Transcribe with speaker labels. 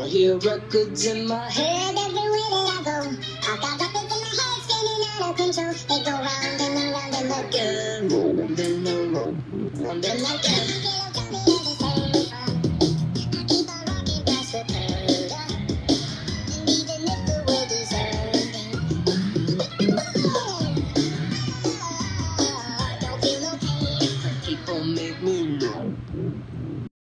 Speaker 1: I hear records in my head.
Speaker 2: Everywhere that I go. I've got records in my head spinning out of control. They go round and around and again.
Speaker 1: Round and around, round and
Speaker 2: And again.